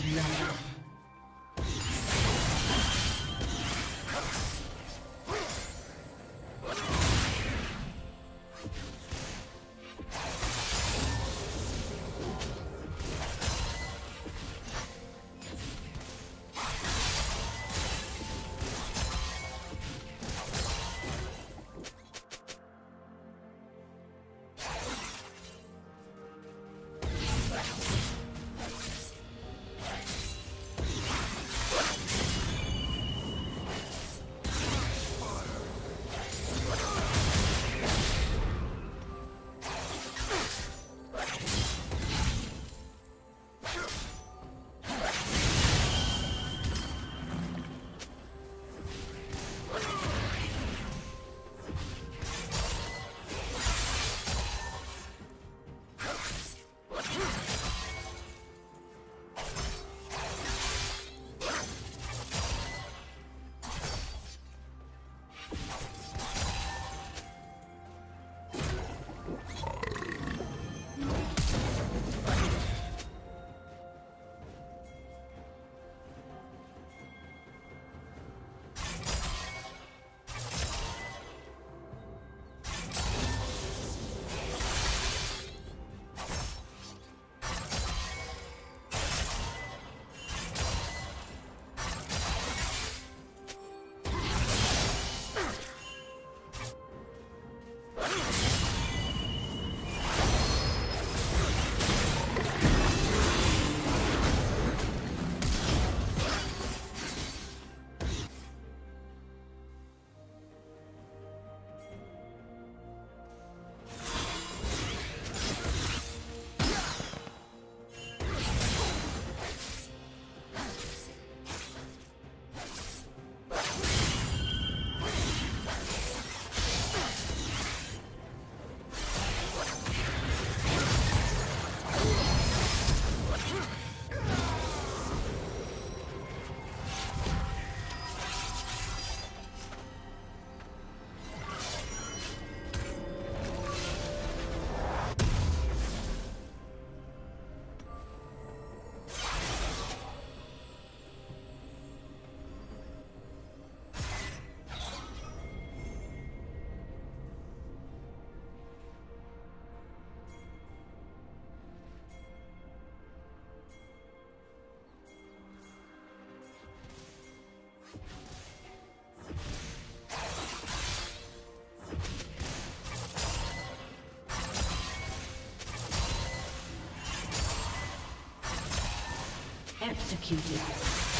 First Executed.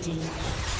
Rampaging.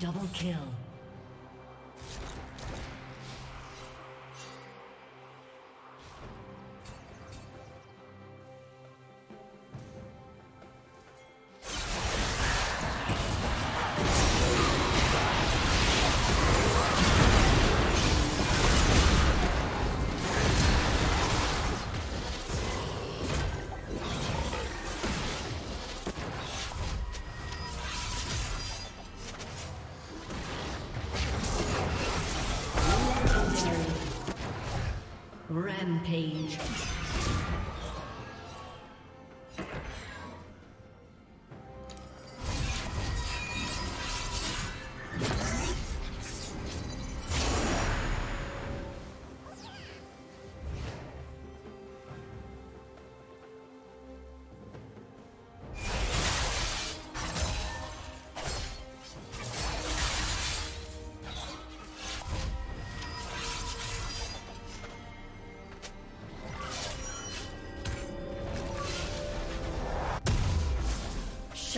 Double kill.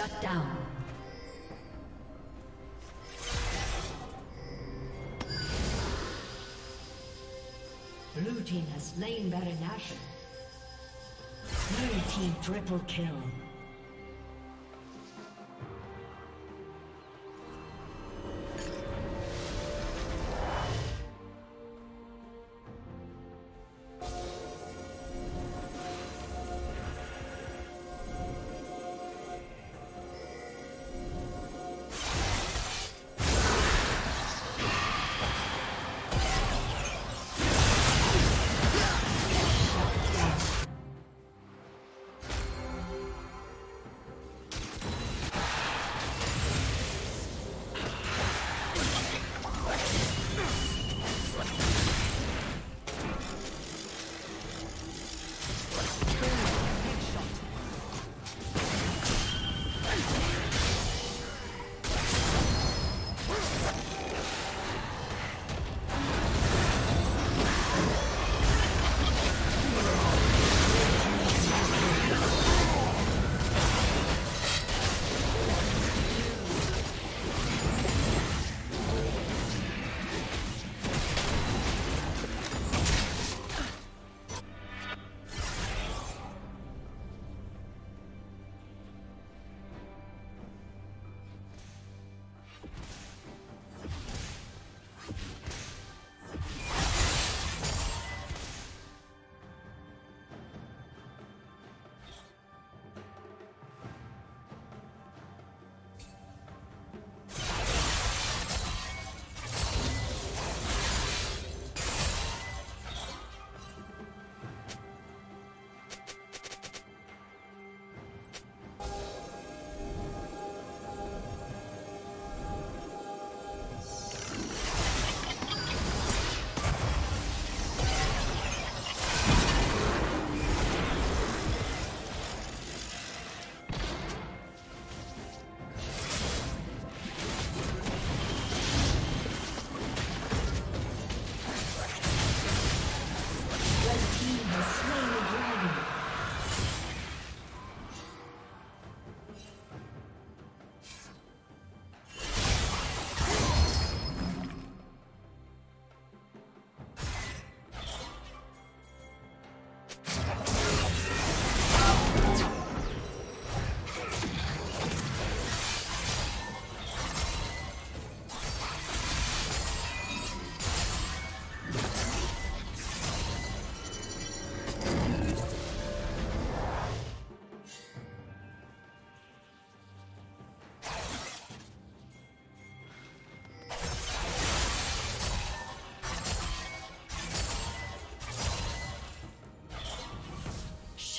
Shut down. Blue team has slain Baron Nashor. Blue team triple kill.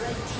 Red team.